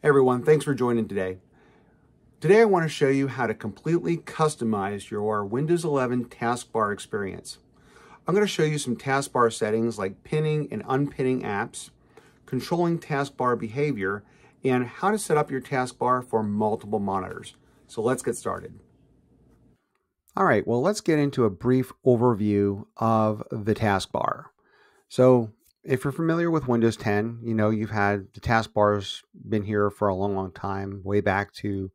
Hey everyone, thanks for joining today. Today I want to show you how to completely customize your Windows 11 taskbar experience. I'm going to show you some taskbar settings like pinning and unpinning apps, controlling taskbar behavior, and how to set up your taskbar for multiple monitors. So let's get started. All right, well, let's get into a brief overview of the taskbar. So if you're familiar with Windows 10, you know you've had the taskbars been here for a long, long time, way back to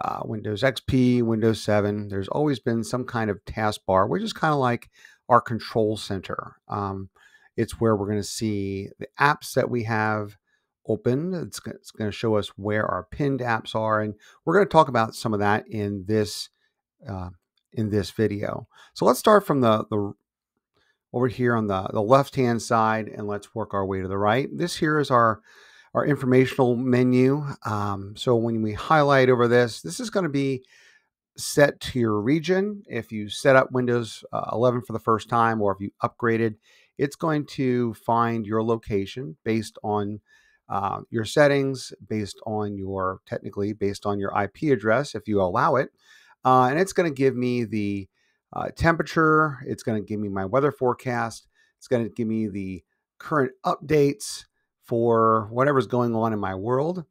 uh, Windows XP, Windows 7. There's always been some kind of taskbar, which is kind of like our control center. Um, it's where we're going to see the apps that we have open. It's, it's going to show us where our pinned apps are, and we're going to talk about some of that in this uh, in this video. So let's start from the the over here on the, the left hand side and let's work our way to the right. This here is our, our informational menu. Um, so when we highlight over this, this is going to be set to your region. If you set up Windows uh, 11 for the first time or if you upgraded, it's going to find your location based on uh, your settings, based on your technically based on your IP address if you allow it. Uh, and it's going to give me the uh, temperature. It's going to give me my weather forecast. It's going to give me the current updates for whatever's going on in my world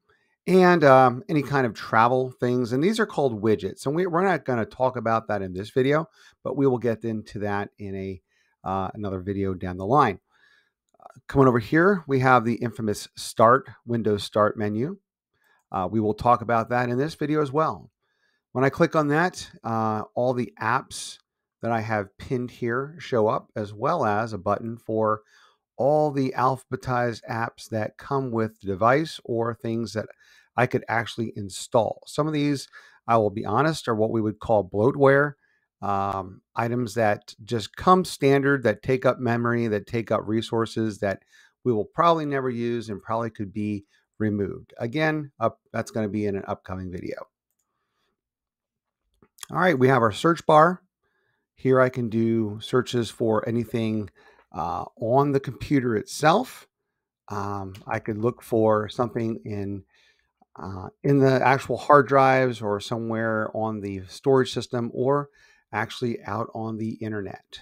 and um, any kind of travel things. And these are called widgets. And we, are not going to talk about that in this video, but we will get into that in a uh, another video down the line. Coming over here, we have the infamous Start, Windows Start menu. Uh, we will talk about that in this video as well. When I click on that, uh, all the apps that I have pinned here show up, as well as a button for all the alphabetized apps that come with the device or things that I could actually install. Some of these, I will be honest, are what we would call bloatware um, items that just come standard, that take up memory, that take up resources that we will probably never use and probably could be removed. Again, up, that's going to be in an upcoming video. All right, we have our search bar. Here I can do searches for anything uh, on the computer itself. Um, I could look for something in uh, in the actual hard drives or somewhere on the storage system or actually out on the internet.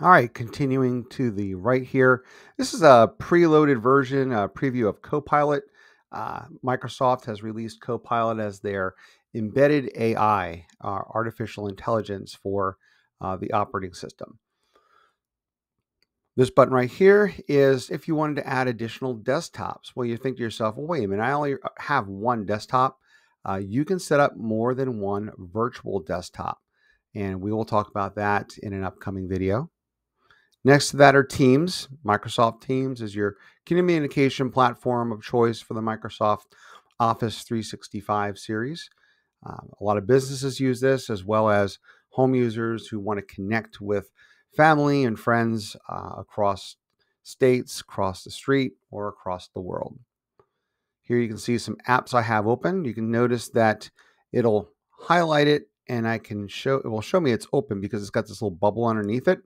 All right, continuing to the right here. This is a preloaded version, a preview of Copilot. Uh, Microsoft has released Copilot as their embedded AI, uh, artificial intelligence for uh, the operating system. This button right here is if you wanted to add additional desktops. Well, you think to yourself, well, wait a minute, I only uh, have one desktop. Uh, you can set up more than one virtual desktop. And we will talk about that in an upcoming video. Next to that are Teams. Microsoft Teams is your communication platform of choice for the Microsoft Office 365 series. Um, a lot of businesses use this as well as home users who want to connect with family and friends uh, across states, across the street, or across the world. Here you can see some apps I have open. You can notice that it'll highlight it and I can show it will show me it's open because it's got this little bubble underneath it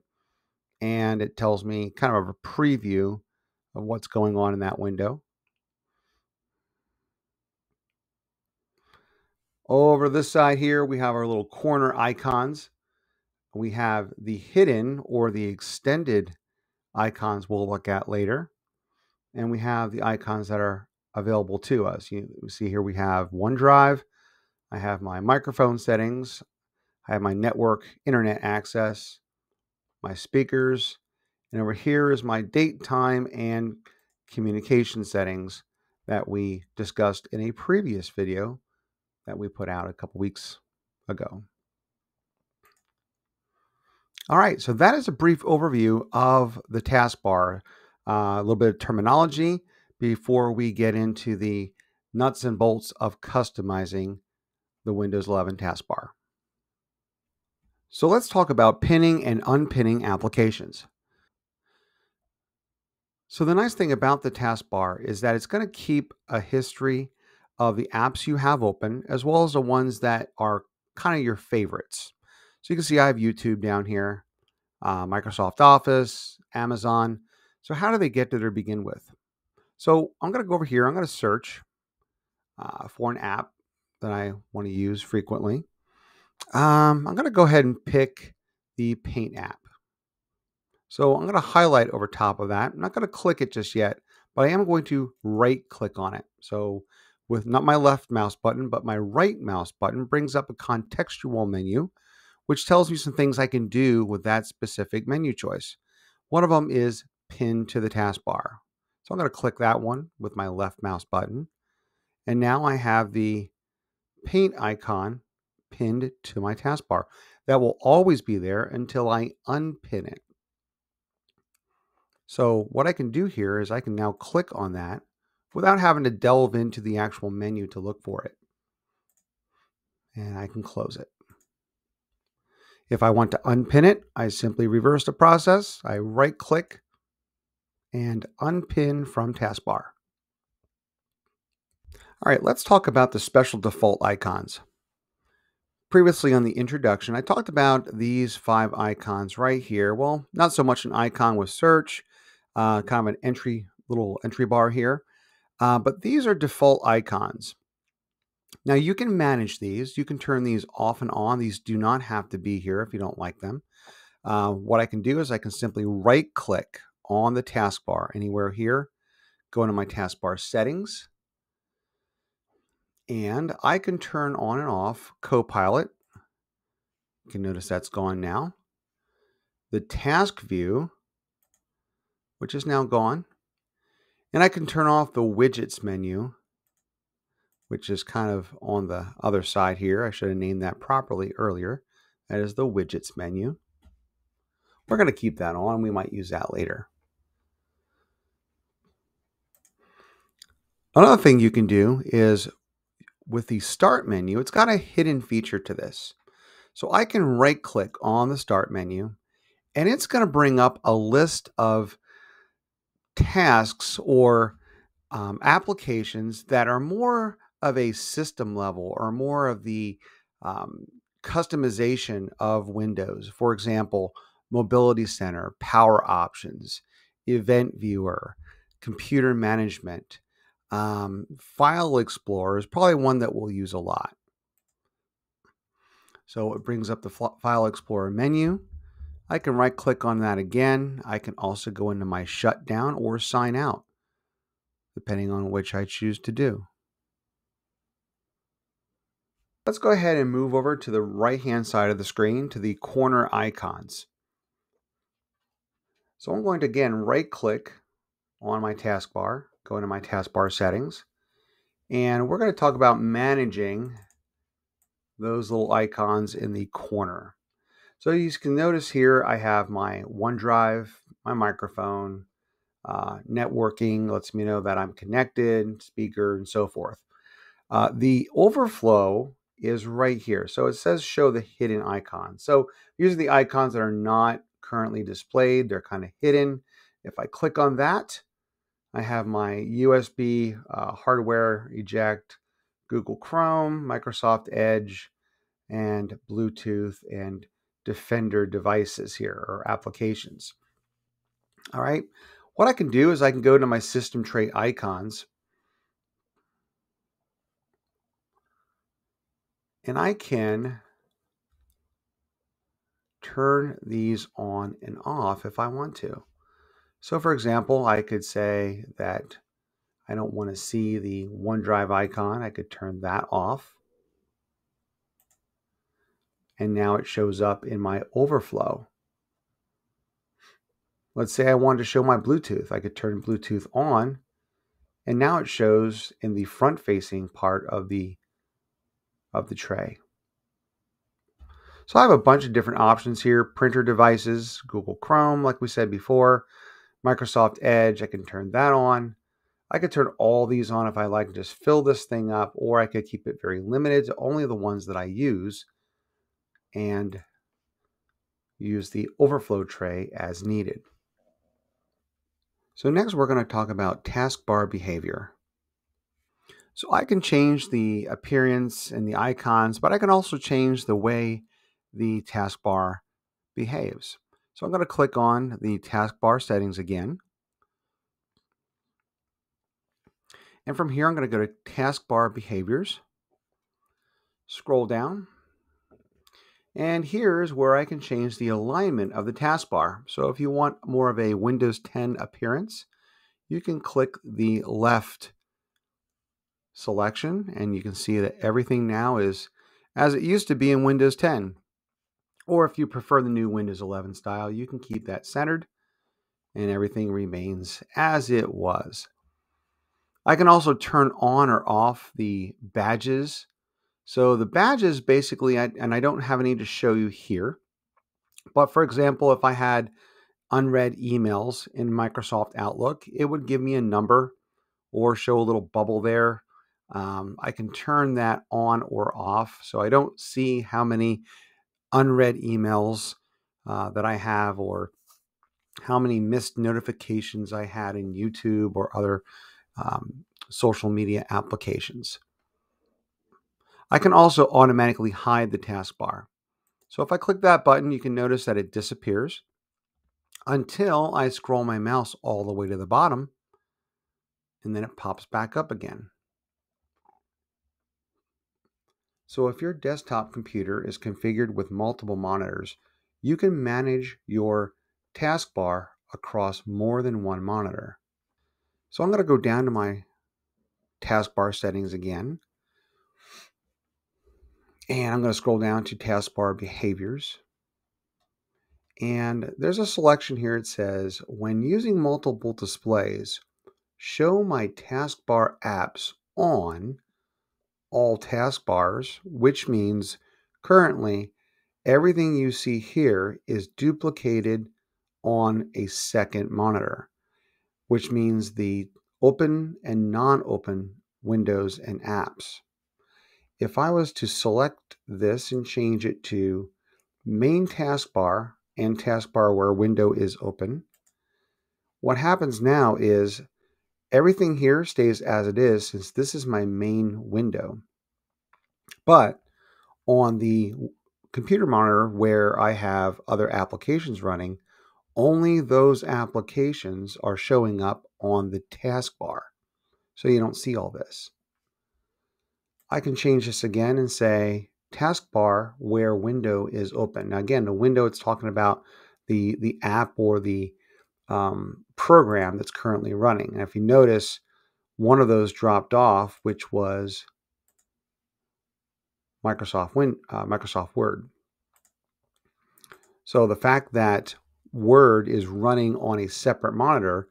and it tells me kind of a preview of what's going on in that window. Over this side here, we have our little corner icons. We have the hidden or the extended icons we'll look at later. And we have the icons that are available to us. You see here we have OneDrive. I have my microphone settings. I have my network internet access, my speakers, and over here is my date, time, and communication settings that we discussed in a previous video that we put out a couple weeks ago. All right, so that is a brief overview of the taskbar, uh, a little bit of terminology before we get into the nuts and bolts of customizing the Windows 11 taskbar. So let's talk about pinning and unpinning applications. So the nice thing about the taskbar is that it's going to keep a history of the apps you have open, as well as the ones that are kind of your favorites. So you can see I have YouTube down here, uh, Microsoft Office, Amazon. So how do they get to there to begin with? So I'm going to go over here. I'm going to search uh, for an app that I want to use frequently. Um, I'm going to go ahead and pick the Paint app. So I'm going to highlight over top of that. I'm not going to click it just yet, but I am going to right click on it. So with not my left mouse button, but my right mouse button brings up a contextual menu, which tells me some things I can do with that specific menu choice. One of them is pin to the taskbar. So I'm going to click that one with my left mouse button. And now I have the paint icon pinned to my taskbar. That will always be there until I unpin it. So what I can do here is I can now click on that without having to delve into the actual menu to look for it. And I can close it. If I want to unpin it, I simply reverse the process. I right click and unpin from taskbar. All right, let's talk about the special default icons. Previously on the introduction, I talked about these five icons right here. Well, not so much an icon with search, uh, kind of an entry, little entry bar here, uh, but these are default icons. Now you can manage these. You can turn these off and on. These do not have to be here if you don't like them. Uh, what I can do is I can simply right click on the taskbar anywhere here, go into my taskbar settings, and I can turn on and off Copilot. You can notice that's gone now. The task view, which is now gone. And I can turn off the widgets menu, which is kind of on the other side here. I should have named that properly earlier. That is the widgets menu. We're going to keep that on. We might use that later. Another thing you can do is with the start menu, it's got a hidden feature to this. So I can right click on the start menu and it's going to bring up a list of tasks or um, applications that are more of a system level or more of the um, customization of Windows. For example, Mobility Center, Power Options, Event Viewer, Computer Management, um, File Explorer is probably one that we'll use a lot. So it brings up the File Explorer menu. I can right click on that again. I can also go into my shutdown or sign out, depending on which I choose to do. Let's go ahead and move over to the right hand side of the screen to the corner icons. So I'm going to again right click on my taskbar, go into my taskbar settings, and we're going to talk about managing those little icons in the corner. So you can notice here I have my OneDrive, my microphone, uh, networking lets me know that I'm connected, speaker, and so forth. Uh, the overflow is right here. So it says show the hidden icons. So these are the icons that are not currently displayed. They're kind of hidden. If I click on that, I have my USB uh, hardware eject, Google Chrome, Microsoft Edge, and Bluetooth and Defender devices here or applications. All right. What I can do is I can go to my system tray icons and I can turn these on and off if I want to. So for example, I could say that I don't want to see the OneDrive icon. I could turn that off and now it shows up in my overflow. Let's say I wanted to show my Bluetooth. I could turn Bluetooth on, and now it shows in the front-facing part of the of the tray. So I have a bunch of different options here. Printer devices, Google Chrome, like we said before, Microsoft Edge, I can turn that on. I could turn all these on if I like and just fill this thing up, or I could keep it very limited to only the ones that I use and use the overflow tray as needed. So next we're going to talk about taskbar behavior. So I can change the appearance and the icons, but I can also change the way the taskbar behaves. So I'm going to click on the taskbar settings again. And from here, I'm going to go to taskbar behaviors, scroll down, and here's where I can change the alignment of the taskbar. So if you want more of a Windows 10 appearance, you can click the left selection and you can see that everything now is as it used to be in Windows 10. Or if you prefer the new Windows 11 style, you can keep that centered and everything remains as it was. I can also turn on or off the badges. So the badges basically, and I don't have any to show you here, but for example, if I had unread emails in Microsoft Outlook, it would give me a number or show a little bubble there. Um, I can turn that on or off so I don't see how many unread emails uh, that I have or how many missed notifications I had in YouTube or other um, social media applications. I can also automatically hide the taskbar. So if I click that button, you can notice that it disappears until I scroll my mouse all the way to the bottom and then it pops back up again. So if your desktop computer is configured with multiple monitors, you can manage your taskbar across more than one monitor. So I'm going to go down to my taskbar settings again. And I'm going to scroll down to taskbar behaviors. And there's a selection here. It says, when using multiple displays, show my taskbar apps on all taskbars, which means currently everything you see here is duplicated on a second monitor, which means the open and non-open windows and apps. If I was to select this and change it to main taskbar and taskbar where window is open, what happens now is everything here stays as it is since this is my main window. But on the computer monitor where I have other applications running, only those applications are showing up on the taskbar. So you don't see all this. I can change this again and say taskbar where window is open. Now again, the window it's talking about the, the app or the um, program that's currently running. And if you notice, one of those dropped off, which was Microsoft Win, uh, Microsoft Word. So the fact that Word is running on a separate monitor,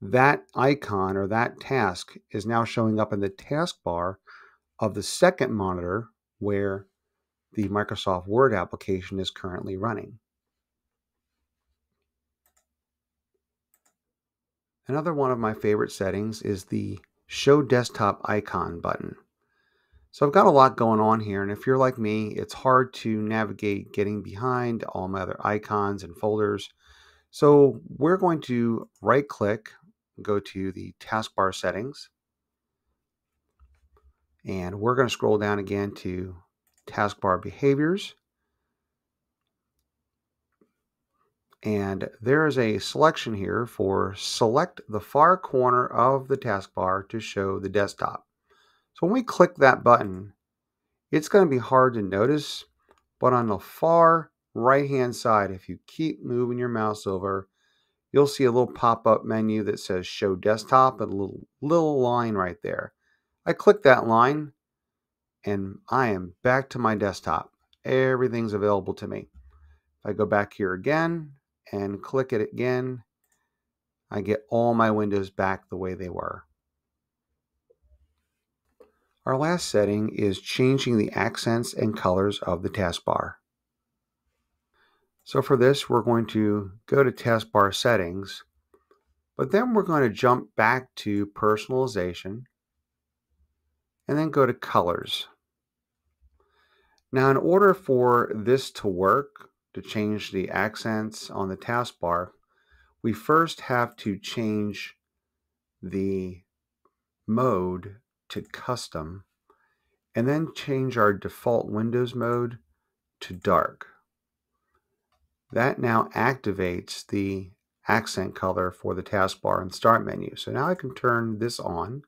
that icon or that task is now showing up in the taskbar of the second monitor where the Microsoft Word application is currently running. Another one of my favorite settings is the Show Desktop Icon button. So I've got a lot going on here, and if you're like me, it's hard to navigate getting behind all my other icons and folders. So we're going to right click, go to the taskbar settings, and we're going to scroll down again to taskbar behaviors. And there is a selection here for select the far corner of the taskbar to show the desktop. So when we click that button, it's going to be hard to notice, but on the far right hand side, if you keep moving your mouse over, you'll see a little pop-up menu that says show desktop, a little, little line right there. I click that line and I am back to my desktop. Everything's available to me. If I go back here again and click it again, I get all my windows back the way they were. Our last setting is changing the accents and colors of the taskbar. So for this, we're going to go to taskbar settings, but then we're going to jump back to personalization and then go to colors. Now, in order for this to work, to change the accents on the taskbar, we first have to change the mode to custom and then change our default Windows mode to dark. That now activates the accent color for the taskbar and start menu. So now I can turn this on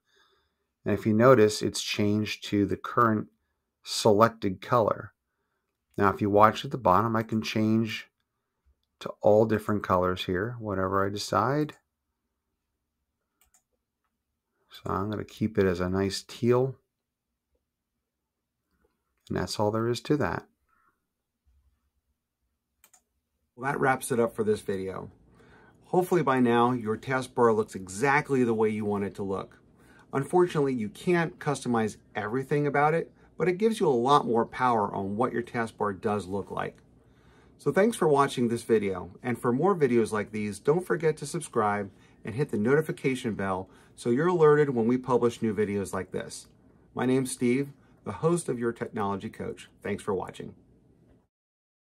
And if you notice, it's changed to the current selected color. Now, if you watch at the bottom, I can change to all different colors here, whatever I decide. So I'm going to keep it as a nice teal. And that's all there is to that. Well, that wraps it up for this video. Hopefully by now, your taskbar looks exactly the way you want it to look. Unfortunately, you can't customize everything about it, but it gives you a lot more power on what your taskbar does look like. So thanks for watching this video, and for more videos like these, don't forget to subscribe and hit the notification bell so you're alerted when we publish new videos like this. My name's Steve, the host of Your Technology Coach. Thanks for watching.